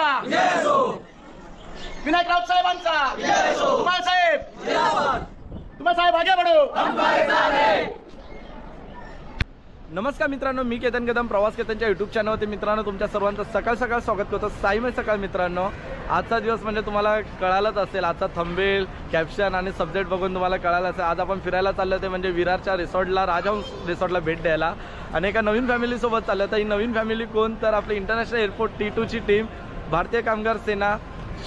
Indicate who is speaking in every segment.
Speaker 1: उद्धवसाहेब विनायक राऊत साहेबांचा. कुमार साहेब. कुमार साहेब आगे बढो. नमस्कार मित्रांनो मी केतन कदम प्रवास केतनच्या युट्यूब चॅनलवरती मित्रांनो तुमच्या सर्वांचं सकाळ सकाळ स्वागत करतो. साईमय सकाळ मित्रांनो. आजचा दिवस म्हणजे तुम्हाला कळालंच असेल. आजचा थंबेल कॅप्शन आणि सब्जेक्ट बघून तुम्हाला कळालं असेल. आज आपण फिरायला चाललो ते म्हणजे विरारच्या रिसॉर्टला राजहंस रिसॉर्टला भेट द्यायला. आणि एका नवीन फॅमिलीसोबत चाललं तर ही नवीन फॅमिली कोण? तर आपली इंटरनॅशनल एअरपोर्ट टी टूची टीम भारतीय कामगार सेना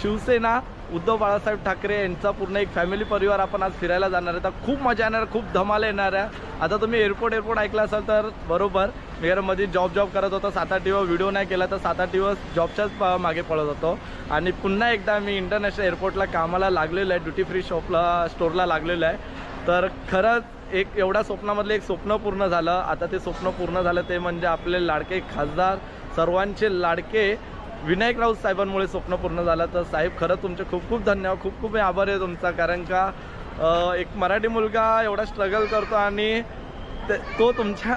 Speaker 1: शिवसेना उद्धव बाळासाहेब ठाकरे यांचा पूर्ण एक फॅमिली परिवार आपण आज फिरायला जाणार आहे. तर खूप मजा येणार खूप धमाल येणार आहे. आता तुम्ही एअरपोर्ट एअरपोर्ट ऐकलं असाल तर बरोबर. मेअरमध्ये मध्ये जॉब जॉब करत होतो. सात आठ दिवस व्हिडिओ नाही केला तर सात आठ दिवस जॉबच्याच मागे पळत होतो. आणि पुन्हा एकदा मी इंटरनॅशनल एअरपोर्टला कामाला लागलेलो आहे. ड्युटी फ्री शॉपला स्टोरला लागलेलो आहे. तर खरंच एक एवढ्या स्वप्नामधलं एक स्वप्न पूर्ण झालं. आता ते स्वप्न पूर्ण झालं ते म्हणजे आपले लाडके खासदार सर्वांचे लाडके विनायक राऊत साहेबांमुळे स्वप्न पूर्ण झालं. तर साहेब खरं तुमचे खूप खूप धन्यवाद. खूप खूप आभार आहे तुमचा कारण का एक मराठी मुलगा एवढा स्ट्रगल करतो आणि ते- तो तुमच्या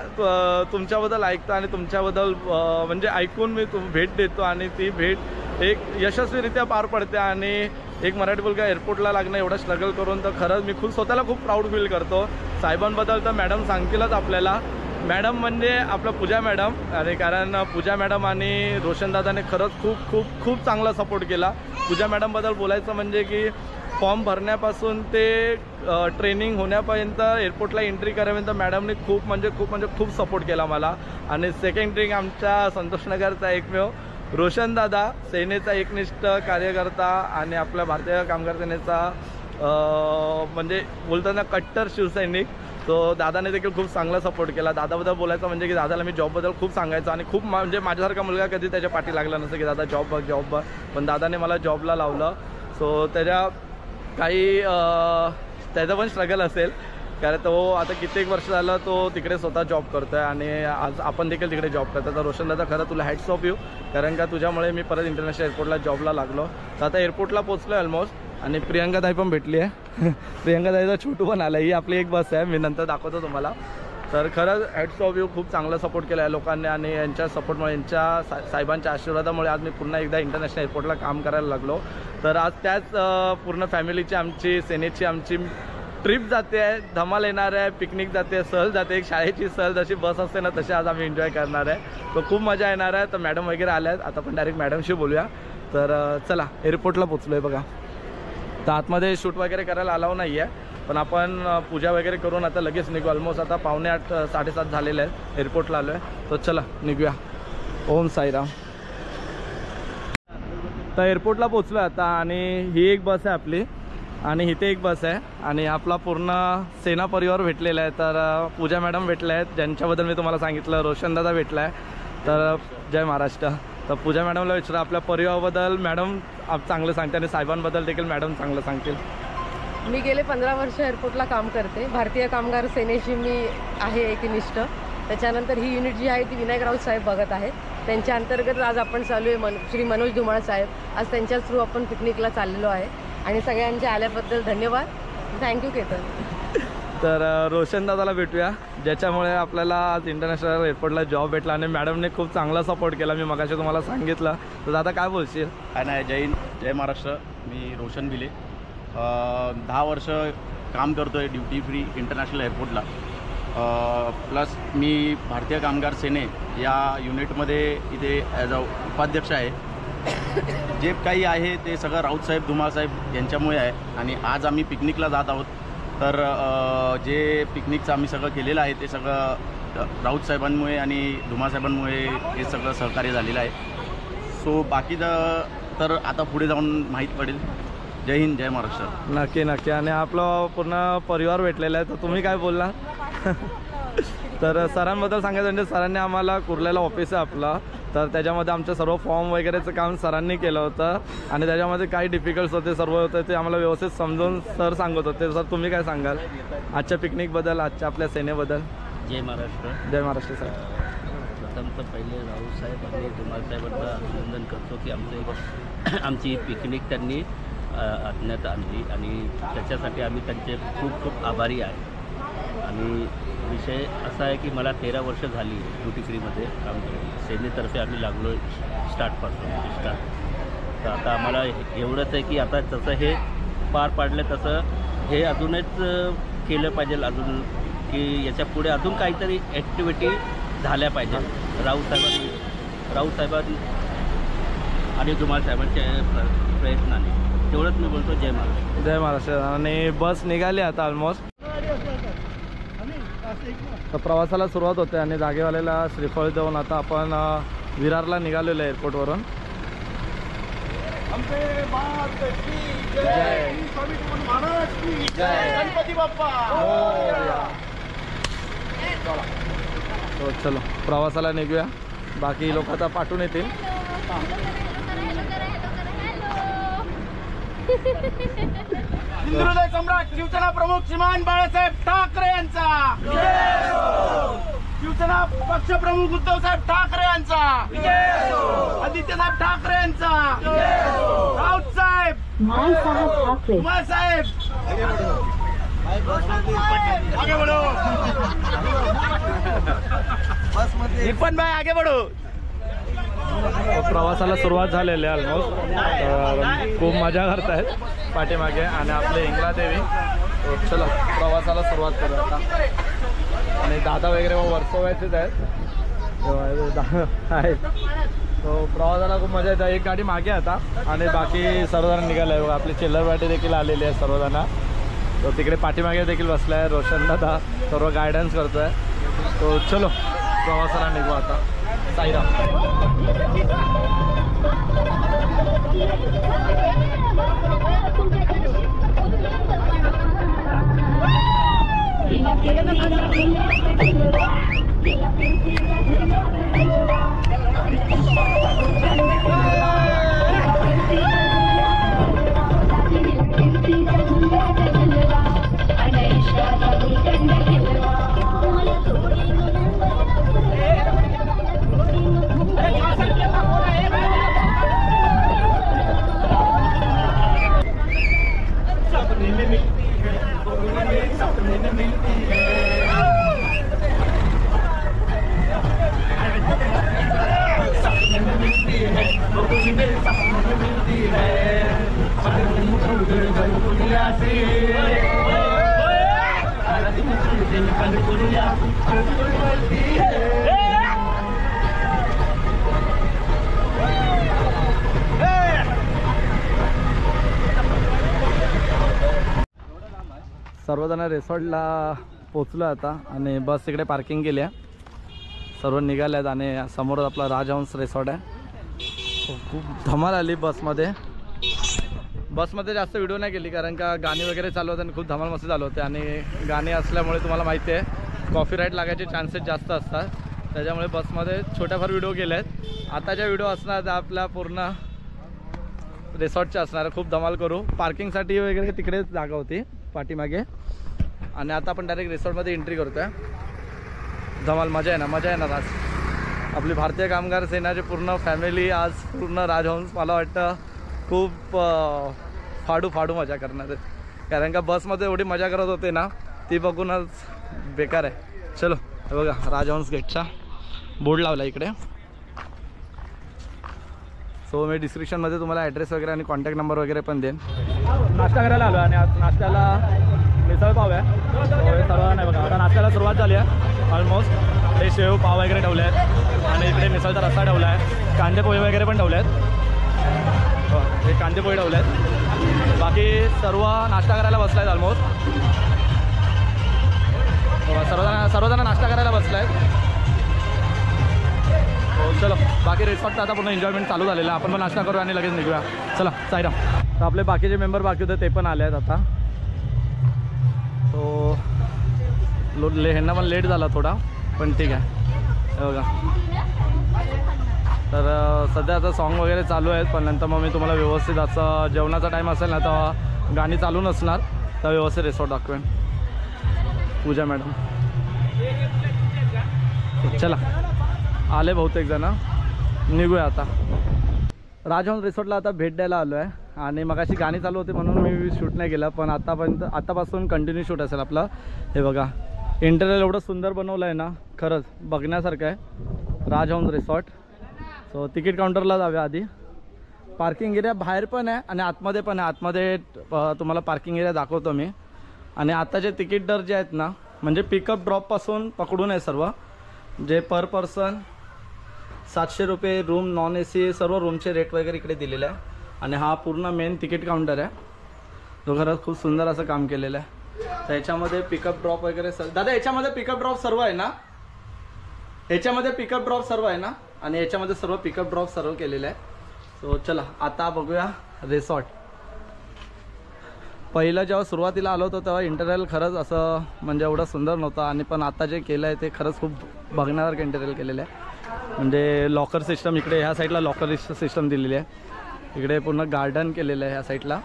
Speaker 1: तुमच्याबद्दल ऐकतो आणि तुमच्याबद्दल म्हणजे ऐकून मी तुम भेट देतो आणि ती भेट एक यशस्वीरित्या पार पडते आणि एक मराठी मुलगा एअरपोर्टला लागणं एवढं स्ट्रगल करून तर खरंच मी खूप स्वतःला खूप प्राऊड फील करतो. साहेबांबद्दल तर मॅडम सांगतीलच आपल्याला. मॅडम म्हणजे आपलं पूजा मॅडम. आणि कारण पूजा मॅडम आणि रोशनदादाने खरंच खूप खूप खूप चांगला सपोर्ट केला. पूजा मॅडमबद्दल बोलायचं म्हणजे की फॉर्म भरण्यापासून ते ट्रेनिंग होण्यापर्यंत एअरपोर्टला एंट्री करापर्यंत मॅडमने खूप म्हणजे खूप म्हणजे खूप सपोर्ट केला मला. आणि सेकंड ड्रिंक आमच्या संतोषनगरचा एकमेव रोशनदादा सेनेचा एकनिष्ठ कार्यकर्ता आणि आपल्या भारतीय कामगार सेनेचा म्हणजे बोलताना कट्टर शिवसैनिक. तो दादाने देखील खूप चांगला सपोर्ट केला. दादाबद्दल बोलायचं म्हणजे की दादाला मी जॉबबद्दल खूप सांगायचो आणि खूप म्हणजे माझ्यासारखा मुलगा कधी त्याच्या पाठी लागला नसतं की दादा जॉब बघ जॉब बघ. पण दादाने मला जॉबला लावलं. सो त्याच्या काही त्याचा त्याचं पण स्ट्रगल असेल. कारण तो आता कित्येक वर्ष झालं तो तिकडे स्वतः जॉब करतोय आणि आज आपण देखील तिकडे जॉब करतो तर रोशनदादा खरं तुला हॅट्स ऑफ यू कारण का तुझ्यामुळे मी परत इंटरनॅशनल एअरपोर्टला जॉबला लागलो. तर आता एअरपोर्टला पोचलो ऑलमोस्ट आणि प्रियंका ताई पण भेटली आहे. प्रियंका ताईचा छोटू पण आला ही आपली एक बस आहे. मी नंतर दाखवतो तुम्हाला. तर खरंच हॅट्स ऑफ यू खूप चांगला सपोर्ट केला आहे लोकांनी आणि यांच्या सपोर्टमुळे यांच्या सा साहेबांच्या आशीर्वादामुळे आज मी पुन्हा एकदा इंटरनॅशनल एअरपोर्टला काम करायला लागलो. तर आज त्याच पूर्ण फॅमिलीची आमची सेनेची आमची ट्रिप जाते आहे. धमाल येणार आहे पिकनिक जाते सहल जाते एक शाळेची सहल जशी बस असते ना तशी आज आम्ही एन्जॉय करणार आहे. तर खूप मजा येणार आहे. तर मॅडम वगैरे आल्या आहेत आता आपण डायरेक्ट मॅडमशी बोलूया. तर चला एअरपोर्टला पोचलो आहे बघा. तर आतमध्ये शूट वगैरे करायला अलाव नाही आहे पण आपण पूजा वगैरे करून आता लगेच निघू. ऑलमोस्ट आता पावणे आठ साडेसात झालेले आहेत. एअरपोर्टला आलो आहे तर चला निघूया. ओम साईराम. तर एअरपोर्टला पोचलो आता आणि ही एक बस आहे आपली. आणि इथे एक बस आहे. आणि आपला पूर्ण सेना परिवार भेटलेला आहे. तर पूजा मॅडम भेटल्या आहेत. ज्यांच्याबद्दल मी तुम्हाला सांगितलं रोशनदादा भेटला आहे तर जय महाराष्ट्र. तर पूजा मॅडमला विचारा आपल्या परिवाराबद्दल मॅडम आप चांगलं सांगते आणि साहेबांबद्दल देखील मॅडम चांगलं सांगतील.
Speaker 2: मी गेले पंधरा वर्ष एअरपोर्टला काम करते. भारतीय कामगार सेनेशी मी आहे एकनिष्ठ. त्याच्यानंतर ही युनिट जी आहे ती विनायक राऊत साहेब बघत आहेत. त्यांच्या अंतर्गत आज आपण चालू आहे मन श्री मनोज धुमाळ साहेब. आज त्यांच्या थ्रू आपण पिकनिकला चाललेलो आहे. आणि सगळ्यांच्या आल्याबद्दल धन्यवाद. Thank you Ketan.
Speaker 1: तर रोशनदादाला रोशन दादाला भेटूया ज्याच्यामुळे आपल्याला आज इंटरनॅशनल एअरपोर्टला जॉब भेटला आणि मॅडमने खूप चांगला सपोर्ट केला. मी मगाशी तुम्हाला सांगितलं. तर दादा काय बोलशील?
Speaker 3: काय नाही जय हिंद जय महाराष्ट्र. मी रोशन भिले. दहा वर्ष काम करतो आहे ड्युटी फ्री इंटरनॅशनल एअरपोर्टला प्लस मी भारतीय कामगार सेने या युनिटमध्ये इथे ॲज अ उपाध्यक्ष आहे. जे काही आहे ते सगळं राऊत राऊतसाहेब धुमासाहेब यांच्यामुळे आहे. आणि आज आम्ही पिकनिकला जात आहोत. तर जे पिकनिकचं आम्ही सगळं केलेलं आहे ते सगळं राऊत साहेबांमुळे आणि धुमासाहेबांमुळे हे सगळं सहकार्य झालेलं आहे. सो बाकी तर आता पुढे जाऊन माहीत पडेल. जय हिंद जय महाराष्ट्र.
Speaker 1: नक्की नक्की. आणि आपलं पूर्ण परिवार भेटलेला आहे तर तुम्ही काय बोलला? तर सरांबद्दल सांगायचं म्हणजे सरांनी आम्हाला कुर्ल्याला ऑफिस आहे आपलं. तर त्याच्यामध्ये आमचं सर्व फॉर्म वगैरेचं काम सरांनी केलं होतं. आणि त्याच्यामध्ये काही डिफिकल्ट्स होते सर्व होते ते आम्हाला व्यवस्थित समजून सर सांगत होते. सर तुम्ही काय सांगाल? आजच्या पिकनिकबद्दल आजच्या आपल्या सेनेबद्दल?
Speaker 4: जय महाराष्ट्र.
Speaker 1: जय महाराष्ट्र सर.
Speaker 4: प्रथम तर पहिले राऊत साहेब आणि धुमाळ साहेबांचं अभिनंदन करतो की आमचं एक आमची पिकनिक त्यांनी अ, आखण्यात आणली. आणि त्याच्यासाठी आम्ही त्यांचे खूप खूप आभारी आहे. आणि विषय असा आहे की मला तेरा वर्ष झाली ड्युटी फ्रीमध्ये काम करून सेनेतर्फे आम्ही लागलो स्टार्टपासून स्टार्ट. तर आता आम्हाला हे- एवढंच आहे की आता जसं हे पार पाडलं तसं हे अजूनच केलं पाहिजे अजून की याच्यापुढे अजून काहीतरी ॲक्टिव्हिटी झाल्या पाहिजे. राऊत साहेबांनी राऊत साहेबांनी आणि धुमाळ साहेबांच्या प्र- प्रयत्नाने. तेवढंच मी बोलतो. जय महाराष्ट्र.
Speaker 1: जय महाराष्ट्र. आणि बस निघाली आता ऑलमोस्ट तर प्रवासाला सुरुवात होते आणि जागेवाल्याला श्रीफळ देऊन आता आपण विरारला निघालेलो आहे एअरपोर्टवरून
Speaker 3: गणपती बाप्पा.
Speaker 1: हो चलो. प्रवासाला निघूया. बाकी लोक आता पाठवून येतील.
Speaker 3: हिंदुहृदय सम्राट शिवसेना प्रमुख श्रीमान बाळासाहेब ठाकरे यांचा. शिवसेना पक्ष प्रमुख उद्धव साहेब ठाकरे यांचा. आदित्य साहेब ठाकरे यांचा. राऊत साहेब. उमा साहेब आगे बढो. निपन भाई आगे बढो.
Speaker 1: प्रवासाला सुरुवात झालेली आहे ऑलमोस्ट खूप मजा करतायत पाठीमागे आणि आपले इंगला देवी. चला प्रवासाला सुरुवात करू आता. आणि दादा वगैरे मग आहेत. तेव्हा आहेत. तो प्रवासाला खूप मजा येते. एक गाडी मागे आता. आणि बाकी सर्वजण निघाले आहे आपली चिल्लरवाटी देखील आलेली आहे सर्वजण. तो तिकडे पाठीमागे देखील बसला आहे रोशन दादा सर्व गायडन्स करतोय. तो चलो प्रवासाला निघू आता. साईराम सर्वजण पोचलो आता आणि बस इकडे पार्किंग केली आहे. सर्व निघाले आहेत आणि समोर आपला राजहंस रिसॉर्ट आहे. खूप- धमाल आली बसमध्ये. बसमध्ये जास्त व्हिडिओ नाही केली कारण का गाणी वगैरे चालू होते आणि खूप धमाल मस्ती चालू होते. आणि गाणी असल्यामुळे तुम्हाला माहिती आहे कॉफी राईट लागायचे चान्सेस जास्त असतात. त्याच्यामुळे बसमध्ये छोट्याफार व्हिडिओ केले आहेत आता ज्या व्हिडिओ असणार त्या आपल्या पूर्ण रिसॉर्टच्या असणार. खूप धमाल करू. पार्किंगसाठी वगैरे तिकडेच जागा होती पाठीमागे. आणि आता आपण डायरेक्ट रिसॉर्टमध्ये एंट्री करतो आहे धमाल मजा येणार ना मजा येणार आज. आपली भारतीय कामगार सेनाची पूर्ण फॅमिली आज पूर्ण राजहंस मला वाटतं खूप फाडू फाडू मजा करणार आहेत कारण का बसमध्ये एवढी मजा करत होते ना ती बघूनच बेकार आहे. चलो हे बघा राजहंस गेटचा बोर्ड लावला इकडे. सो मी डिस्क्रिप्शनमध्ये तुम्हाला ॲड्रेस वगैरे आणि कॉन्टॅक्ट नंबर वगैरे पण देईन. नाश्ता करायला आलो आणि आज नाश्त्याला मिसळ पाव आहे. सर्व नाही बघा. आता नाश्त्याला सुरुवात झाली आहे. ऑलमोस्ट ते शेव पाव वगैरे ठेवले आहेत आणि इकडे मिसळचा रस्सा ठेवला आहे. कांदेपोहे वगैरे पण ठेवले आहेत हो हे कांदेपोहे ठेवले आहेत बाकी सर्व नाश्ता करायला बसला आहेत ऑलमोस्ट सर्वजण सर्वजण नाश्ता करायला बसला आहे हो, चलो. बाकी रिसॉर्टचं आता पूर्ण एन्जॉयमेंट चालू झालेला आपण पण नाश्ता करू आणि लगेच निघूया. चला साईराम. तर आपले बाकीचे मेंबर बाकी होते ते पण आले आहेत आता. तो लो ले ह्यांना पण लेट झाला थोडा पण ठीक आहे. बघा. तर सध्या आता सॉन्ग वगैरे चालू आहेत पण नंतर मग मी तुम्हाला व्यवस्थित असं जेवणाचा टाईम असेल ना तेव्हा गाणी चालू नसणार तर व्यवस्थित रिसॉर्ट दाखवेन. पूजा मॅडम चला. आले बहुतेक जण. निघूया आता. राजहंस रिसॉर्टला आता भेट द्यायला आलो आहे आणि मग अशी गाणी चालू होती म्हणून मी शूट नाही केलं पण आतापर्यंत आतापासून कंटिन्यू शूट असेल आपलं. हे बघा इंटरव्ह्यू एवढं सुंदर बनवलं आहे ना खरंच बघण्यासारखं आहे. राजहंस रिसॉर्ट सो तिकीट काउंटरला जाऊया आधी. पार्किंग एरिया बाहेर पण आहे आणि आतमध्ये पण आहे. आतमध्ये तुम्हाला पार्किंग एरिया दाखवतो मी. आणि आताचे तिकीट दर जे आहेत ना म्हणजे पिकअप ड्रॉपपासून पकडून आहे सर्व. जे पर पर्सन सातशे रुपये रूम नॉन ए सी सर्व रूमचे रेट वगैरे इकडे दिलेले आहे. आणि हा पूर्ण मेन तिकीट काउंटर आहे. जो खरंच खूप सुंदर असं काम केलेलं आहे. तर याच्यामध्ये पिकअप ड्रॉप वगैरे सर दादा याच्यामध्ये पिकअप ड्रॉप सर्व आहे ना? याच्यामध्ये पिकअप ड्रॉप सर्व आहे ना? आणि याच्यामध्ये सर्व पिकअप ड्रॉप सर्व केलेलं आहे. सो चला आता बघूया रिसॉर्ट पहिलं जेव्हा सुरुवातीला आलो होतो तेव्हा इंटरव्हल खरंच असं म्हणजे एवढं सुंदर नव्हतं. आणि पण आता जे केलं आहे ते खरंच खूप बघण्यासारखं इंटरव्हल केलेलं आहे. म्हणजे लॉकर सिस्टम इकडे ह्या साईडला लॉकर सिस्टम दिलेली आहे. इकडे पूर्ण गार्डन केलेलं आहे ह्या साईडला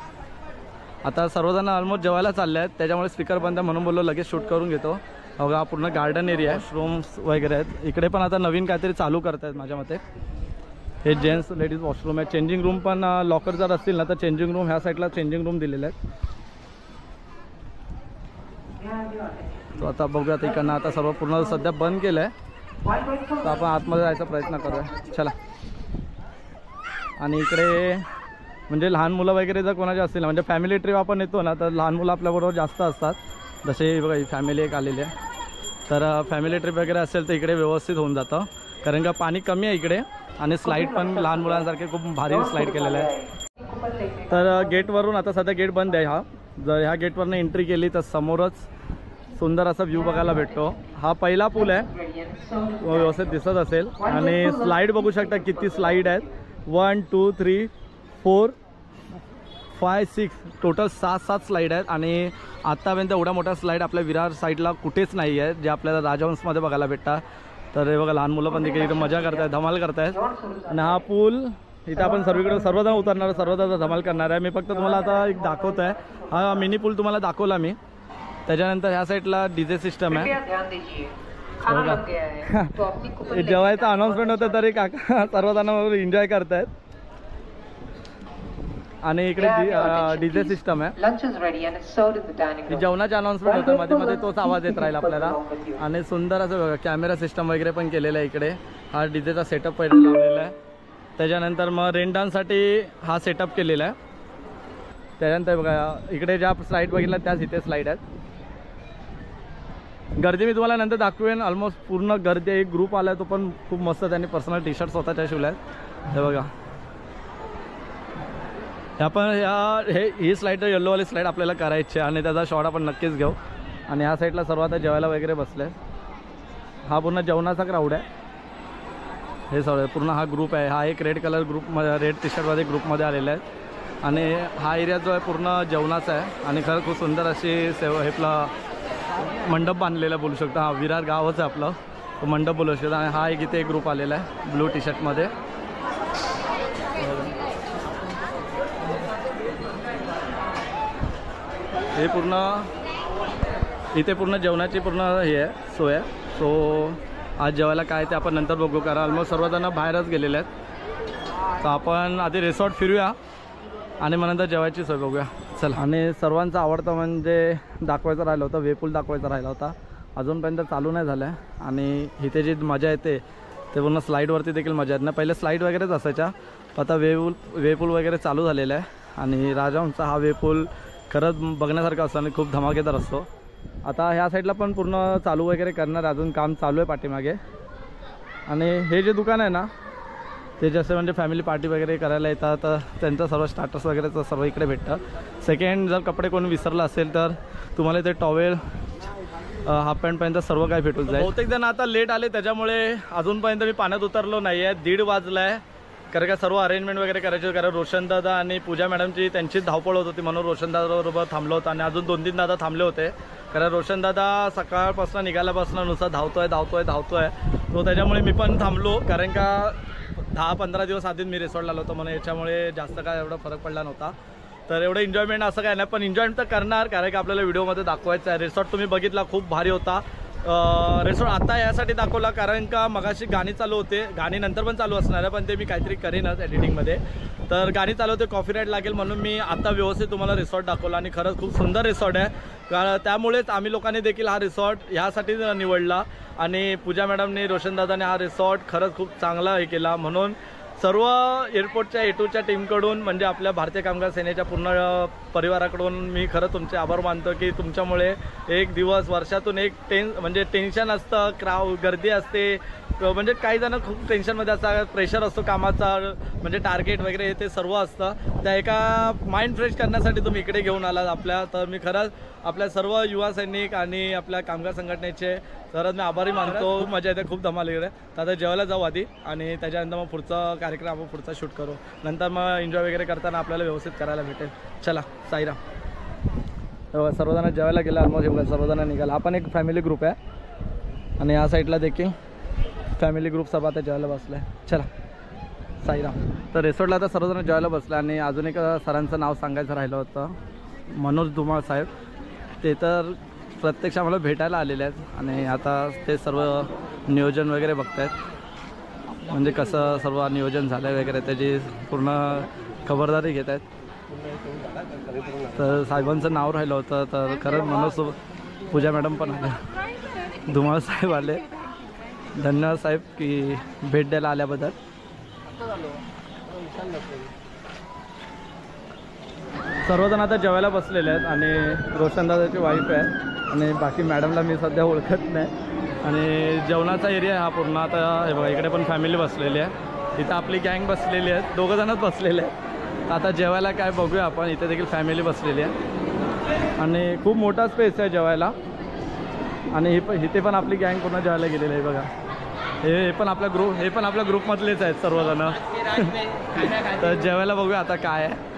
Speaker 1: आता सर्वजण ऑलमोस्ट जेवायला चालले आहेत त्याच्यामुळे स्पीकर बंद आहे म्हणून बोललो लगेच शूट करून घेतो. बघा हा पूर्ण गार्डन एरिया आहे रूम्स वगैरे आहेत. इकडे पण आता नवीन काहीतरी चालू करत आहेत माझ्या मते. हे जेंट्स लेडीज वॉशरूम आहे चेंजिंग रूम पण लॉकर जर असतील ना तर चेंजिंग रूम ह्या साईडला चेंजिंग रूम दिलेले आहेत. तो आता बघूया इकडनं. आता सर्व पूर्ण सध्या बंद केलं आहे तर आपण आतमध्ये जायचा प्रयत्न करूया. चला. आणि इकडे म्हणजे लहान मुलं वगैरे जर कोणाचे असतील ना म्हणजे फॅमिली ट्रिप आपण येतो ना तर लहान मुलं आपल्याबरोबर जास्त असतात. जसे बघा फॅमिली एक आलेली आहे. तर फॅमिली ट्रिप वगैरे असेल तर इकडे व्यवस्थित होऊन जातं. कारण का पाणी कमी आहे इकडे आणि स्लाईड पण लहान मुलांसारखे खूप भारी स्लाईड केलेलं आहे तर गेटवरून आता सध्या गेट बंद आहे हा. जर ह्या गेटवरनं एंट्री केली तर समोरच सुंदर असा व्ह्यू बघायला भेटतो. हा पहिला पूल आहे. व्यवस्थित दिसत असेल. आणि स्लाईड बघू शकता किती स्लाईड आहेत. One two three four five six. Total सात सात स्लाईड आहेत आणि आत्तापर्यंत एवढ्या मोठ्या स्लाईड आपल्या विरार साईडला कुठेच नाही आहेत जे आपल्याला राजहंसमध्ये बघायला भेटतात. तर हे बघा लहान मुलं पण देखील इथं मजा करतायत धमाल करतायत. आणि हा पूल इथं आपण सर्वीकडे सर्वजण उतरणार सर्वजण धमाल करणार आहे. मी फक्त तुम्हाला आता एक दाखवत आहे हा मिनी पूल तुम्हाला दाखवला मी. त्याच्यानंतर ह्या साईडला डीजे सिस्टम आहे.
Speaker 5: हे
Speaker 1: जेवायचं अनाऊन्समेंट होतं तरी काका सर्वजण एन्जॉय करतायत. आणि इकडे डीजे सिस्टम आहे. जेवणाचे अनाऊन्समेंट होतं मध्ये मध्ये तोच आवाज येत राहील आपल्याला. आणि सुंदर असं कॅमेरा सिस्टम वगैरे पण केलेलं आहे इकडे. हा डीजेचा सेटअप पहिले लावलेला आहे. त्याच्यानंतर मग रेन डान्ससाठी हा सेटअप केलेला आहे. त्याच्यानंतर बघा इकडे ज्या स्लाईड बघितल्या त्याच इथे स्लाईड आहेत. गर्दी मी तुम्हाला नंतर दाखवेन. ऑलमोस्ट पूर्ण गर्दी एक ग्रुप आला तो पण खूप मस्त त्यांनी पर्सनल टी शर्ट स्वतःच्या शिवल्या आहेत हे बघा. ह्या पण ह्या हे ही स्लाईड येल्लोवाली स्लाईड आपल्याला करायची आहे आणि त्याचा शॉट आपण नक्कीच घेऊ. आणि ह्या साईडला सर्व आता जेवायला वगैरे बसले हा पूर्ण जेवणाचा क्राऊड आहे. हे सगळं पूर्ण हा ग्रुप आहे. हा एक रेड कलर ग्रुपमध्ये रेड टी शर्टमध्ये ग्रुपमध्ये आलेला आहे आणि हा एरिया जो आहे पूर्ण जेवणाचा आहे. आणि खरं खूप सुंदर अशी सेव हे आपला मंडप बांधलेला बोलू शकतो. हा विरार गावच आहे आपलं. तो मंडप बोलू शकतो. आणि हा एक इथे एक ग्रुप आलेला आहे ब्लू टी शर्टमध्ये हे पूर्ण इथे पूर्ण जेवणाची पूर्ण हे आहे सोय आहे. सो आज जेवायला काय ते आपण नंतर बघू कारण ऑलमोस्ट सर्वजण बाहेरच गेलेले आहेत. तर आपण आधी रिसॉर्ट फिरूया आणि मग नंतर जेवायची सोय बघूया. चल. आणि सर्वांचा आवडता म्हणजे दाखवायचं राहिलं होतं वेपूल दाखवायचा राहिला होता. अजूनपर्यंत चालू नाही झालं आहे. आणि इथे जी मजा येते ते पूर्ण स्लाईडवरती देखील मजा येत नाही. पहिले स्लाईड वगैरेच असायच्या. आता वेपूल वेपूल वगैरे चालू झालेला आहे. आणि राजांचा हा वेपूल खरंच बघण्यासारखा असतो आणि खूप धमाकेदार असतो. आता ह्या साईडला पण पूर्ण चालू वगैरे करणार अजून काम चालू आहे पाठीमागे. आणि हे जे दुकान आहे ना ते जसं म्हणजे फॅमिली पार्टी वगैरे करायला येतात तर त्यांचं सर्व स्टार्टर्स वगैरेचं सर्व इकडे भेटतं. सेकंड जर कपडे कोणी विसरला असेल तर तुम्हाला इथे टॉवेल हाफ पॅन्टपर्यंत सर्व काही भेटून जाईल. बहुतेक जण आता लेट आले त्याच्यामुळे अजूनपर्यंत मी पाण्यात उतरलो नाही आहे दीड वाजलाय. कारण का सर्व अरेंजमेंट वगैरे करायचे कारण रोशनदादा आणि पूजा मॅडमची त्यांचीच धावपळ होत होती म्हणून रोशनदादाबरोबर थांबलो होतो. आणि अजून दोन तीन दादा थांबले होते. कारण रोशनदादा सकाळपासून निघाल्यापासून नुसता धावतोय धावतोय धावतोय. तो त्याच्यामुळे मी पण थांबलो. कारण का दहा पंधरा दिवस आधीच मी रिसॉर्टला आलो होतो. म्हणून याच्यामुळे जास्त काय एवढा फरक पडला नव्हता. तर एवढं एन्जॉयमेंट असं काय नाही. पण एन्जॉयमेंट तर करणार कारण की आपल्याला व्हिडिओमध्ये दाखवायचं आहे. रिसॉर्ट तुम्ही बघितला खूप भारी होता. रेसॉर्ट आता यासाठी दाखवला कारण का मगाशी गाणी चालू होते. गाणी नंतर पण चालू असणार आहे पण ते मी काहीतरी करीनच एडिटिंगमध्ये तर गाणी चालू होते कॉफी राईट लागेल म्हणून मी आता व्यवस्थित तुम्हाला रिसॉर्ट दाखवला आणि खरंच खूप सुंदर रिसॉर्ट आहे. कारण त्यामुळेच आम्ही लोकांनी देखील हा रिसॉर्ट ह्यासाठी निवडला. आणि पूजा मॅडमने रोशनदादाने हा रिसॉर्ट खरंच खूप चांगला हे केला. म्हणून सर्व एअरपोर्टच्या ए टूच्या टीमकडून म्हणजे आपल्या भारतीय कामगार सेनेच्या पूर्ण परिवाराकडून मी खरं तुमचे आभार मानतो की तुमच्यामुळे एक दिवस वर्षातून एक टेन म्हणजे टेन्शन असतं क्राऊ गर्दी असते. म्हणजे काही जण खूप टेन्शनमध्ये असतात प्रेशर असतो कामाचा म्हणजे टार्गेट वगैरे हे ते सर्व असतं. त्या एका माइंड फ्रेश करण्यासाठी तुम्ही इकडे घेऊन आलात आपल्या. तर मी खरंच आपल्या सर्व युवा सैनिक आणि आपल्या कामगार संघटनेचे खरंच मी आभारी मानतो. खूप मजा येते खूप धमाल इकडे तर आता जेवायला जाऊ आधी आणि त्याच्यानंतर मग पुढचा कार्यक्रम आपण पुढचा शूट करू. नंतर मग एन्जॉय वगैरे करताना आपल्याला व्यवस्थित करायला भेटेल. चला साईराम. हो, सर्वजण जेवायला गेले ऑलमोस्ट हे सर्वजण निघाला. आपण एक फॅमिली ग्रुप आहे. आणि या साईडला देखील फॅमिली ग्रुप सभा आता जेवायला बसला आहे चला साईराम. तर रिसॉर्टला आता सर्वजण जेवायला बसलं आणि अजून एक सरांचं नाव सांगायचं राहिलं होतं. मनोज धुमाळ साहेब. ते तर प्रत्यक्ष आम्हाला भेटायला आलेले आहेत आणि आता ते सर्व नियोजन वगैरे बघतायत. म्हणजे कसं सर्व नियोजन झालं आहे वगैरे त्याची पूर्ण खबरदारी घेत आहेत तर साहेबांचं नाव राहिलं होतं तर खरंच मनोज पूजा मॅडम पण आल्या. धुमाळ साहेब आले. धन्यवाद साहेब की भेट द्यायला आल्याबद्दल. सर्वजण आता जेवायला बसलेले आहेत आणि रोशनदादाची वाईफ आहे. आणि बाकी मॅडमला मी सध्या ओळखत नाही. आणि जेवणाचा एरिया हा पूर्ण. आता हे बघा इकडे पण फॅमिली बसलेली आहे. इथं आपली गँग बसलेली आहे. दोघं जणच बसलेले आहेत. आता जेवायला काय बघूया आपण. इथे देखील फॅमिली बसलेली आहे. आणि खूप मोठा स्पेस आहे जेवायला. आणि हे पण इथे पण आपली गँग पूर्ण जेवायला गेलेली आहे बघा. हे हे पण आपल्या ग्रुप हे पण आपल्या ग्रुपमधलेच आहेत सर्वजण. तर जेवायला बघूया आता काय आहे.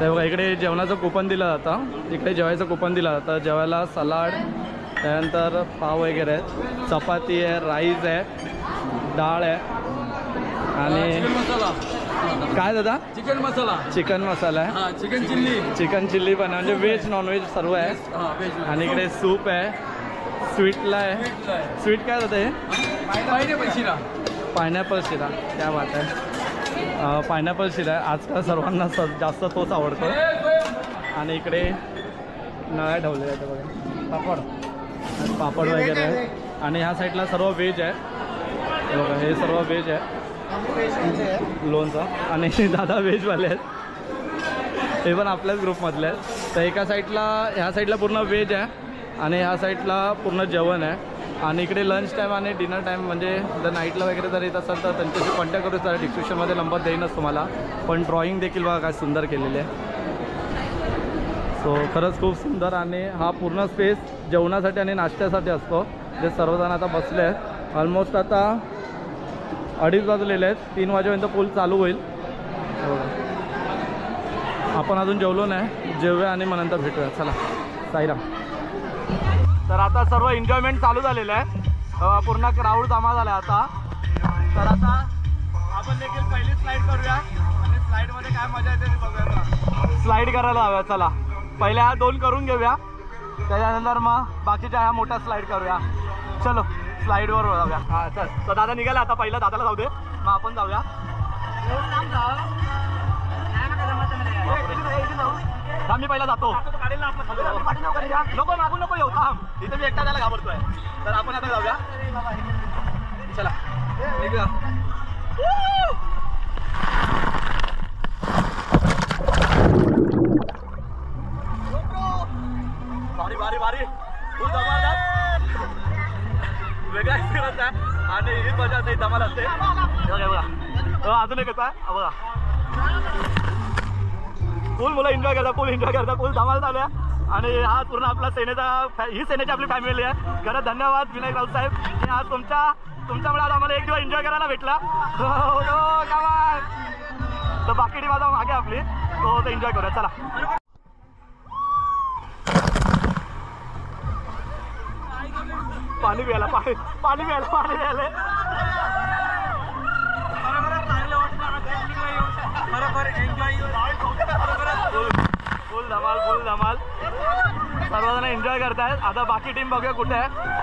Speaker 1: तर बघा इकडे जेवणाचं कुपन दिलं जातं. इकडे जेवायचं कुपन दिलं जातं. जेवायला सलाड त्यानंतर पाव वगैरे आहेत. चपाती आहे राईस आहे डाळ आहे. आणि काय दादा?
Speaker 6: चिकन मसाला
Speaker 1: चिकन मसाला आहे.
Speaker 6: हा चिकन चिल्ली
Speaker 1: चिकन चिल्ली पण म्हणजे व्हेज नॉनव्हेज सर्व आहे.
Speaker 6: हा
Speaker 1: आणि इकडे सूप आहे. स्वीटला आहे. स्वीट काय होतं हे?
Speaker 6: पण शिरा.
Speaker 1: पायनॅपल शिरा. त्या बात आहे. पायनॅपल शिरा आहे. आजकाल सर्वांना स जास्त तोच आवडतो. आणि इकडे नळ्या ठेवलेल्या आहेत बघा. पापड. पापड वगैरे आहे आणि ह्या साईडला सर्व व्हेज आहे. हे बघा हे सर्व व्हेज आहे. लोणचं. आणि दादा व्हेजवाले आहेत. हे पण आपल्याच ग्रुपमधले आहेत. तर एका साईडला ह्या साईडला पूर्ण व्हेज आहे. आणि ह्या साईडला पूर्ण जेवण आहे. आणि इकडे लंच टाईम आणि डिनर टाईम म्हणजे जर नाईटला वगैरे जर येत असेल तर त्यांच्याशी कॉन्टॅक्ट करू सर डिस्क्रिप्शनमध्ये नंबर देईनच तुम्हाला. पण ड्रॉइंग देखील बघा काय सुंदर केलेली आहे. सो खरंच खूप सुंदर आणि हा पूर्ण स्पेस जेवणासाठी आणि नाश्त्यासाठी असतो. जे सर्वजण आता बसले आहेत. ऑलमोस्ट आता अडीच वाजलेले आहेत. तीन वाजेपर्यंत पूल चालू होईल. आपण अजून जेवलो नाही. जेवूया आणि मग नंतर भेटूया. चला. साईराम. तर आता सर्व एन्जॉयमेंट चालू झालेलं आहे. पूर्ण क्राऊड जमा झाला आहे आता. तर आता आपण देखील पहिली स्लाईड करूया. आणि स्लाईडमध्ये काय मजा येते ते बघूया स्लाईड करायला हव्या चला. पहिल्या ह्या दोन करून घेऊया. त्याच्यानंतर मग बाकीच्या ह्या मोठ्या स्लाईड करूया. चलो स्लाईडवर जाऊया हां चल. तर दादा निघाला आता पहिला. दादाला जाऊ दे. मग आपण जाऊया. थांब मी पहिला जातो. नको मागून नको येऊ थांब. इथे मी एकटा त्याला घाबरतोय. तर आपण आता जाऊया. चला. निघूया. भारी भारी भारी. खूप जबरदस्त. वेगळा एक्सपिरियन्स आहे. आणि ही मजा असते धमाल असते. बघा बघा. अजून एक आहे बघा. फुल मुलं एन्जॉय करतात फुल एन्जॉय करतात फुल धमाल झाल्या आणि हा पूर्ण आपला सेनेचा फॅ- ही सेनेची आपली फॅमिली आहे. खरं धन्यवाद विनायक राऊत साहेब. आणि आज तुमच्या तुमच्यामुळे आज आम्हाला एक दिवस एन्जॉय करायला भेटला. तर बाकी टीम आता मागे आपली. तो तर एन्जॉय करूया चला. पाणी प्यायला पाणी पाणी प्यायला पाणी प्यायला. फुल धमाल फुल धमाल. सर्वजण एन्जॉय करतायत. आता बाकी टीम बघूया कुठे आहे.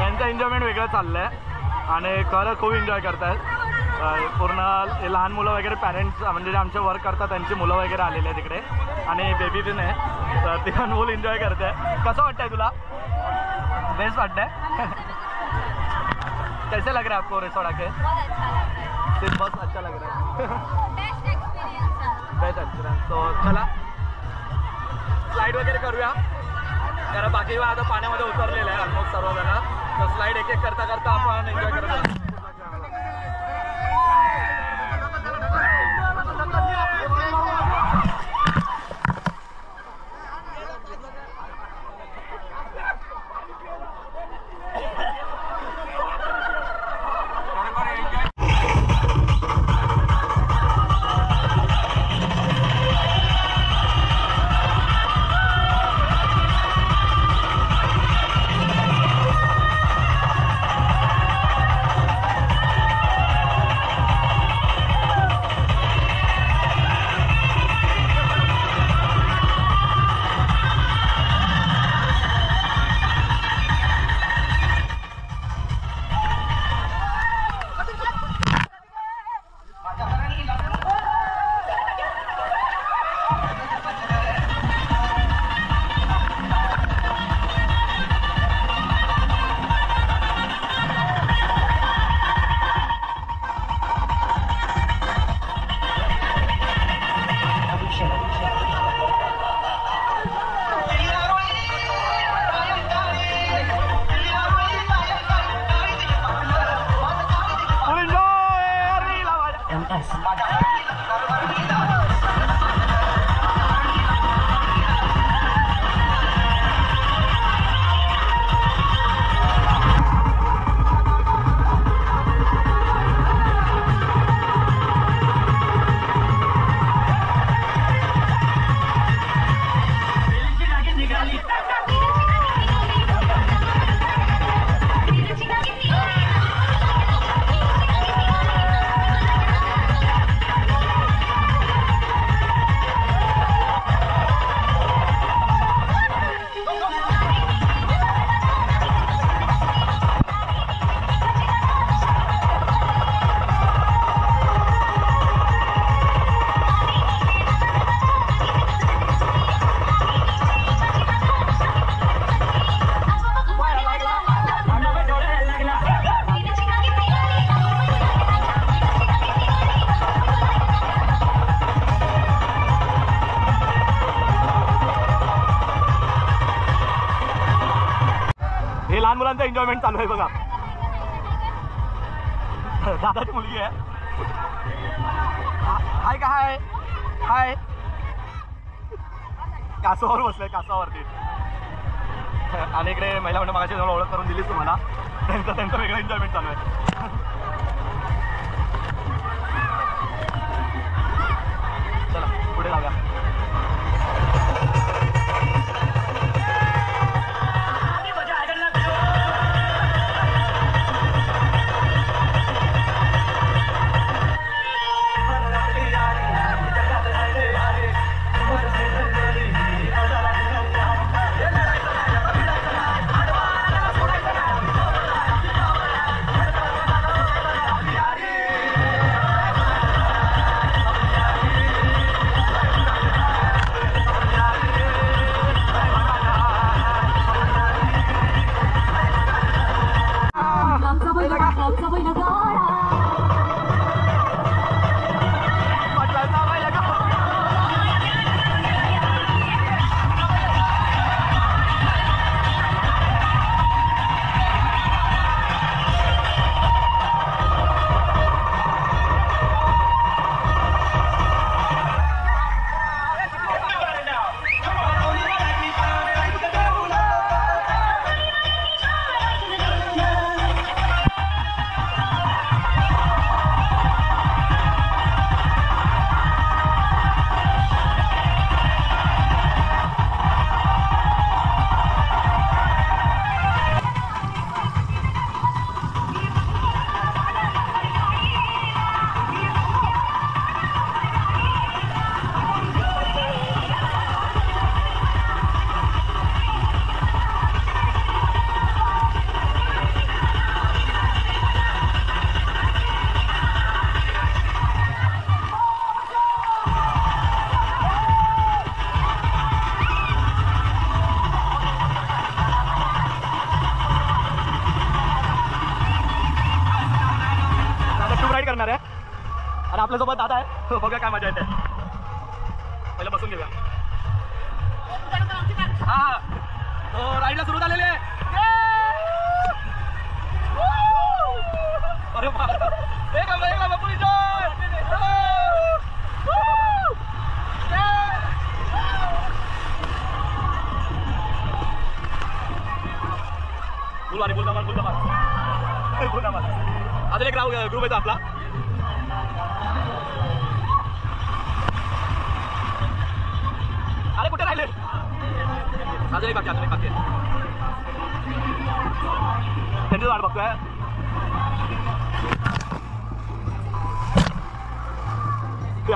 Speaker 1: यांचं एन्जॉयमेंट वेगळं चाललंय. आणि खरं खूप एन्जॉय करतायत. पूर्ण लहान मुलं वगैरे पॅरेंट्स म्हणजे जे आमचे वर्क करतात त्यांची मुलं वगैरे आलेले आहे तिकडे आणि बेबी पण आहे. तर ती पण एन्जॉय करते कसं वाटतंय तुला? बेस्ट वाटतंय? कैसे लग रहा है आपको रिसोर्ट आके सिर्फ़ बस अच्छा लग रहा है। बेस्ट एक्सपिरियन्स तो चला। स्लाईड वगैरे करूया। कारण बाकी वेळा आता पाण्यामध्ये उतरलेलं आहे ऑलमोस्ट सर्वजण. तर स्लाईड एक एक करता करता आपण एन्जॉय करत आहे बघा दादाची मुलगी आहे हाय का हाय हाय कासावर बसलोय कासावरती आणि इकडे महिला म्हणजे मागाशी जवळ ओळख करून दिलीच तुम्हाला त्यांचं त्यांचं वेगळं एन्जॉयमेंट चालू आहे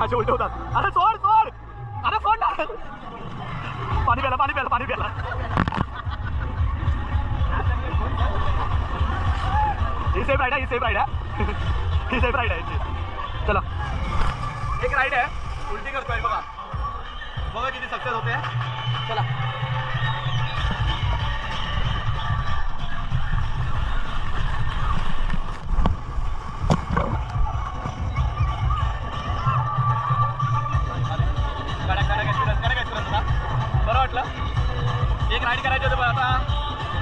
Speaker 1: असे उलटे होतात. अरे सोड सोड! अरे सोड ना! पाणी प्याला पाणी प्याला पाणी प्याला ही सेफ राईड आहे ही सेफ राईड आहे. ही सेफ राईड आहे याची. चला. एक राईड आहे. उलटी करतोय बघा. बघा किती सक्सेस होते. चला. एक राईड करायची होती पण आता.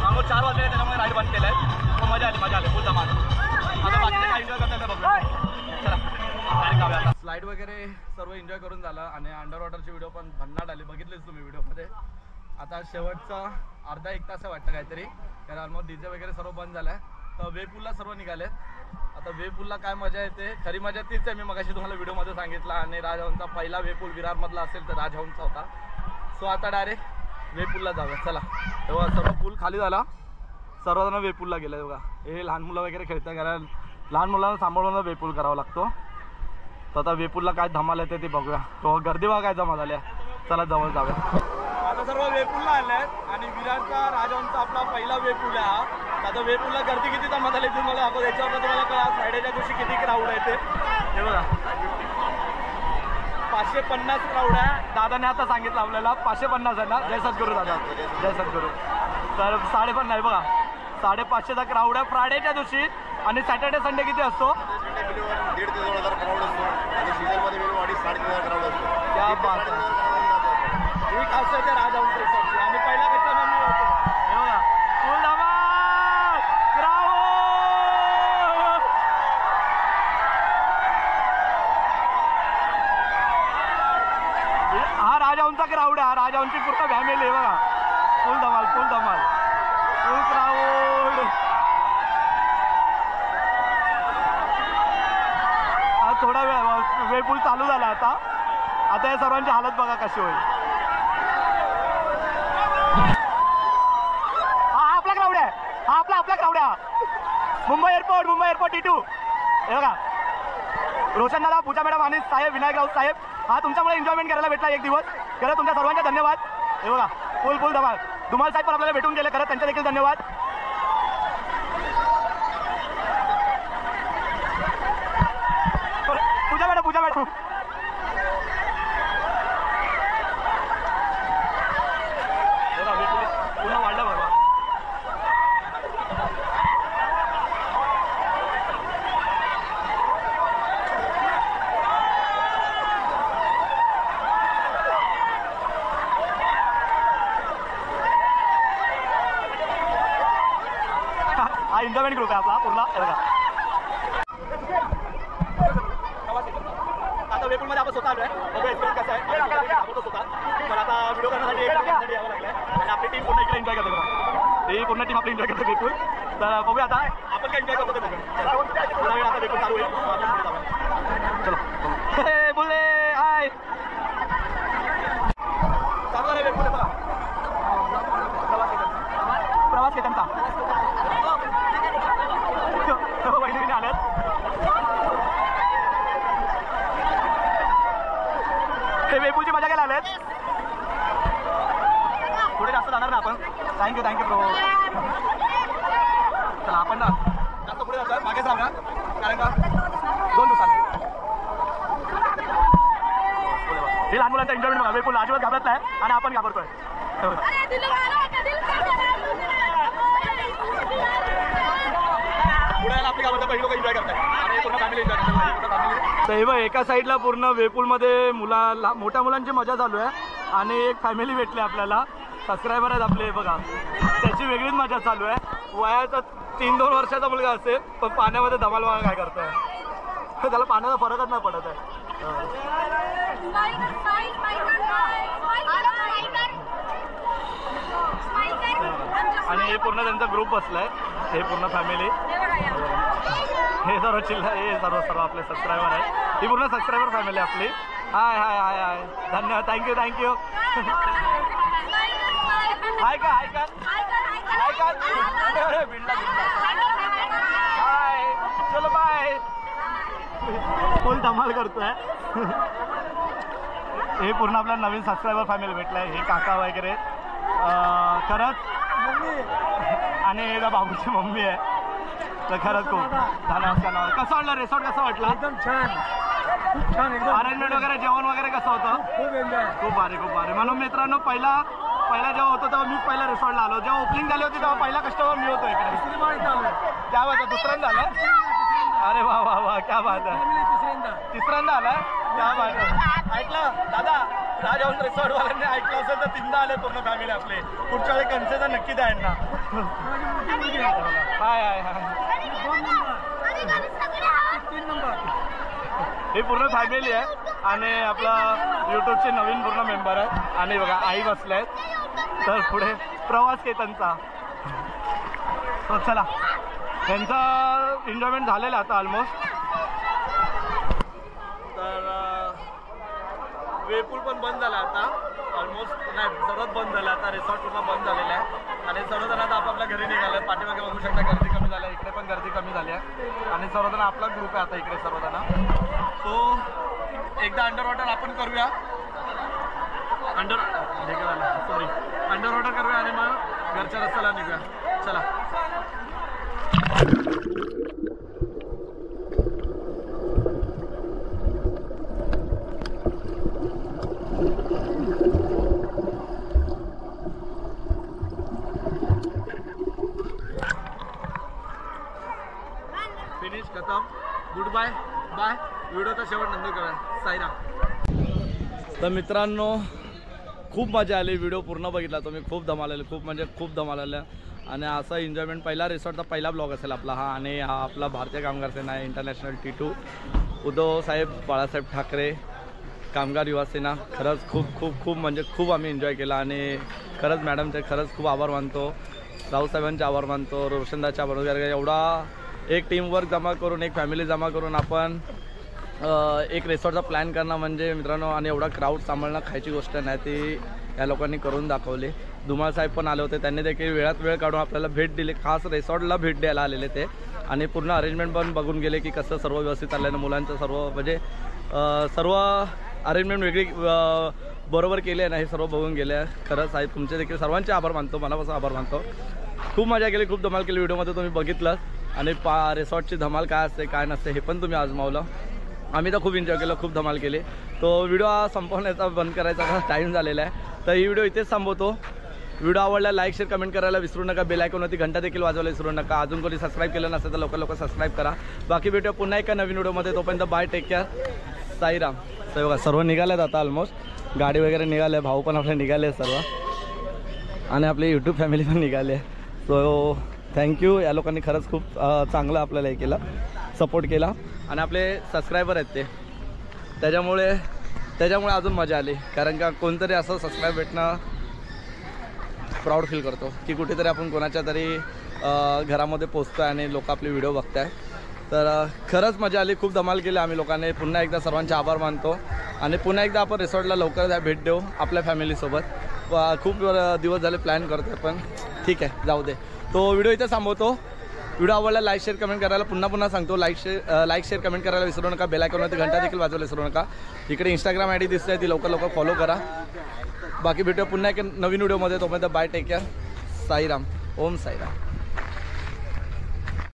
Speaker 1: मागून चार वाजले त्याच्यामुळे राईड बंद केलं आहे हो, पण मजा आली मजा आली. फुल धमाल. आता काय एन्जॉय करता चला गाडी आता. स्लाईड वगैरे सर्व एन्जॉय करून झालं आणि अंडर वॉटरचे व्हिडिओ पण भन्नाट आले. बघितलेच तुम्ही व्हिडिओमध्ये आता शेवटचा अर्धा एक तास आहे वाटतं काहीतरी. कारण ऑलमोस्ट डीजे वगैरे सर्व बंद झालं आहे तर वेपूलला सर्व निघाले आता वेपूलला काय मजा येते? खरी मजा तीच आहे. मी मगाशी तुम्हाला व्हिडिओमध्ये सांगितलं आणि राजहवनचा पहिला वेपूल विरारमधला असेल तर राजहवनचा होता. सो आता डायरेक्ट वेपूरला जाऊया. चला. तेव्हा सर्व पूल खाली झाला. सर्वजण वेपूलला गेले बघा. हे लहान मुलं वगैरे खेळता कारण लहान मुलांना सांभाळून वेपूल करावा लागतो. तर आता वेपूरला काय धमाल येते ते बघूया. तो गर्दी बघा काय जमा झाल्या चला जवळ जाऊया. आता सर्व वेपूरला आले आणि विराटचा राजहंसचा आपला पहिला वेपूल आहे आता वेपूरला गर्दी किती जमा झाली तुम्ही मला याच्यावर तुम्हाला कळा. फ्रायडेच्या दिवशी किती क्राऊड आहे ते. बघा. पाचशे पन्नास क्राऊड आहे. दादाने आता सांगितलं आपल्याला पाचशे पन्नास आहे ना? जय सद्गुरू दादा. जय सद्गुरू. तर साडेपन्नास आहे बघा. साडेपाचशेचा क्राऊड आहे फ्रायडेच्या दिवशी आणि सॅटर्डे संडे किती असतो?
Speaker 6: दीड ते दोन हजार क्राऊड असतो आणि सीझनमध्ये क्राऊड असतो
Speaker 1: ही आहे राजहंस रिसॉर्टची आणि पहिला कस्टमर मी होतो हे बघा फुल धमाल क्राऊड हा राजाऊंचा क्राऊड आहे राजाऊंची पूर्ण फॅमिली आहे बघा. फुल धमाल फुल धमाल? फुल क्राऊड हा थोडा वेळ वेळ पूल चालू झाला आता. आता या सर्वांची हालत बघा कशी होईल. हा हा आपला क्राऊड आहे. हा आपला आपला क्राऊड आहे. हा. Mumbai airport Mumbai airport T two हे बघा. रोशन दादा पूजा मॅडम आणि साहेब विनायक राऊत साहेब हा तुमच्यामुळे एन्जॉयमेंट करायला भेटला एक दिवस. खरं तुमच्या सर्वांचे धन्यवाद. हे बघा फुल फुल धमाल. धुमाल साहेब पण आपल्याला भेटून गेले खरं त्यांचे देखील धन्यवाद पूजा मॅडम पूजा मॅडम पूर्ण वाढलं बाबा हा एन्जॉयमेंट ग्रुप आहे आपला पूर्ण हे बघा आता वेपूरमध्ये आपण स्वतः आलोय बघू एक्सपिरियन्स कसा आहे आणि घाबरतो स्वतः पण आता व्हिडिओ करण्यासाठी एक साठी यावं लागलंय आणि आपली टीम पूर्ण इकडे एन्जॉय करते बघा ही पूर्ण टीम आपली एन्जॉय करते वेपूर तर बघूया आता आपण काय एन्जॉय करतो ते बघूया थोडा वेळ आता वेपूर चालू होईल आपण पुढे जाऊया. चलो हे बोले हाय चालू झालं वेपूर बघा प्रवास केतनचा वहिनी आल्यात ते वेपूची मजा घ्यायला आलेत पुढे जास्त जाणार ना आपण थँक्यू थँक्यू प्रो चला आपण ना जास्त पुढे जातोय. मागेच राहा कारण का? दोन दिवसात. हे लहान मुलांचा एन्जॉयमेंट बघा. बिलकुल अजिबात घाबरत नाही. आणि आपण घाबरतोय. तर बघ एका साईडला पूर्ण वेपूलमध्ये मुला मोठ्या मुलांची मजा चालू आहे. आणि एक फॅमिली भेटली आपल्याला. सबस्क्रायबर आहेत आपले बघा. त्याची वेगळीच मजा चालू आहे. वयाचा तीन दोन वर्षाचा मुलगा असेल पण पाण्यामध्ये धमाल बघा काय करतोय? त्याला पाण्याचा फरकच नाही पडत आहे. आणि हे पूर्ण त्यांचा ग्रुप बसलाय. हे पूर्ण फॅमिली हे सर्व चिल्ला हे सर्व सर्व आपले सबस्क्रायबर आहे ही पूर्ण सबस्क्रायबर फॅमिली आपली. हाय हाय हाय हाय धन्यवाद. थँक्यू थँक्यू हाय का हाय का हाय का अरे बिल्ला बिल्ला. हाय चलो बाय. फुल धमाल करतोय. हे पूर्ण आपल्या नवीन सबस्क्रायबर फॅमिली भेटलाय. हे काका वगैरे. खरंच. आणि हे बाबूची मम्मी आहे. तर खरंच खूप धन्यवाद धन्यवाद कसं वाटलं रिसॉर्ट कसं वाटलं?
Speaker 7: एकदम छान. खूप छान एकदम.
Speaker 1: अरेंजमेंट वगैरे जेवण वगैरे कसं होतं?
Speaker 7: खूप एन्जॉय
Speaker 1: खूप भारी खूप भारी. म्हणून मित्रांनो पहिला पहिला जेव्हा होतो तेव्हा मी पहिल्या रिसॉर्टला आलो. जेव्हा ओपनिंग झाली होती तेव्हा पहिला कस्टमर मी होतो इकडे. क्या बात आहे दुसऱ्यांदा आलं. अरे वा वा वा क्या बात आहे.
Speaker 7: तिसऱ्यांदा.
Speaker 1: आलाय? क्या बात आहे. ऐकलं? दादा राजहंस रिसॉर्ट वाल्यांनी ऐकलं असेल तर तीनदा आले पूर्ण फॅमिली आपले. पुढच्या वेळी कन्सेशन नक्की द्या यांना. हाय हाय हाय. ही पूर्ण फॅमिली आहे आणि आपला युट्यूबचे नवीन पूर्ण मेंबर आहे. आणि बघा आई बसले आहेत तर पुढे प्रवास केतनचा तर चला त्यांचा एन्जॉयमेंट झालेला आहे आता ऑलमोस्ट तर वेपूल पण बंद झाला आता. ऑलमोस्ट नाही सर्वच बंद झालं आता. रिसॉर्ट पूर्ण बंद झालेलं आहे. आणि सर्वजण आता आपापल्या घरी निघाले. पाठीमागे बघू शकता गर्दी कमी झाली आहे. इकडे पण गर्दी कमी झाली आहे. आणि सर्वजण आपला ग्रुप आहे आता इकडे सर्वजण. सो एकदा अंडर वॉटर आपण करूया. अंडर सॉरी अंडर ऑर्डर करूया आणि मग घरच्या रस्त्याला निघूया. चला. फिनिश खतम. गुड बाय बाय व्हिडिओचा शेवट नंतर करा साईरा तर मित्रांनो खूप मजा आली. व्हिडिओ पूर्ण बघितला तुम्ही. खूप धमाल आले. खूप म्हणजे खूप धमाल आल्या आणि असा एन्जॉयमेंट पहिला रिसॉर्टचा पहिला ब्लॉग असेल आपला. हा आणि हा आपला भारतीय कामगार सेना आहे international T two Uddhav Saheb Balasaheb Thackeray Kamgar Yuva Sena. खरंच खूप खूप खूप म्हणजे खूप आम्ही एन्जॉय केला. आणि खरंच मॅडमचे खरंच खूप आभार मानतो. राऊसाहेबांचे आभार मानतो. रोशनदाचे आभार वगैरे एवढा एक टीमवर्क जमा करून एक फॅमिली जमा करून आपण एक रेसॉर्टचा प्लॅन करणं म्हणजे मित्रांनो आणि एवढा क्राऊड सांभाळणं खायची गोष्ट नाही ती या लोकांनी करून दाखवली. धुमाळ साहेब पण आले होते त्यांनी देखील वेळात वेळ काढून आपल्याला भेट दिली. खास रेसॉर्टला भेट द्यायला आलेले ते. आणि पूर्ण अरेंजमेंट पण बघून गेले की कसं सर्व व्यवस्थित चाललं मुलांचं सर्व म्हणजे सर्व अरेंजमेंट वेगळी बरोबर केली आहे ना हे सर्व बघून गेले. खरंच साहेब तुमचे देखील सर्वांचे आभार मानतो मनापासून आभार मानतो. खूप मजा केली खूप धमाल केली व्हिडिओमध्ये तुम्ही बघितलं. आणि पा रिसॉर्टची धमाल काय असते काय नसते हे पण तुम्ही आजमावलं. आम्ही तर खूप एन्जॉय केलं खूप धमाल केली. तो व्हिडिओ संपवण्याचा बंद करायचा टाईम झालेला आहे. तर ही व्हिडिओ इथेच थांबवतो. व्हिडिओ आवडला लाईक शेअर कमेंट करायला विसरू नका. बेल आयकॉनवरती घंटा देखील वाजवायला विसरू नका. अजून कोणी सबस्क्राईब केलं नसेल तर लवकर लवकर सबस्क्राईब करा. बाकी भेटूया पुन्हा एका नवीन व्हिडिओमध्ये तोपर्यंत बाय टेक केअर साईराम. तर बघा सर्व निघाल्यात आता ऑलमोस्ट गाडी वगैरे निघाले भाऊ पण आपले निघाले सर्व. आणि आपली यूट्यूब फॅमिली पण निघाली. सो थँक्यू या लोकांनी खरंच खूप चांगलं आपल्याला हे केलं. सपोर्ट केला. आणि आपले सबस्क्रायबर आहेत ते. त्याच्यामुळे त्याच्यामुळे अजून मजा आली. कारण का कोणतरी असं सबस्क्राईब भेटणं प्राऊड फील करतो. की कुठेतरी आपण कोणाच्या तरी घरामध्ये पोचतो आहे आणि लोक आपले व्हिडिओ बघत आहे तर खरंच मजा आली. खूप धमाल केली आम्ही लोकांनी. पुन्हा एकदा सर्वांचे आभार मानतो. आणि पुन्हा एकदा आपण रिसॉर्टला लवकर भेट देऊ आपल्या फॅमिलीसोबत खूप दिवस झाले प्लॅन करतो पण. ठीक आहे जाऊ दे. तो व्हिडिओ इथे थांबवतो. व्हिडिओ आवडला लाईक शेअर कमेंट करायला पुन्हा पुन्हा सांगतो. Like share like share comment करायला विसरू नका. बेल ते घंटा देखील वाजवायला विसरू नका. इकडे इंस्टाग्राम आय डी दिसते ती लवकर लवकर फॉलो करा. बाकी भेटूया पुन्हा एक नवीन व्हिडिओमध्ये तोपर्यंत bye take care Sairam. Om Sairam.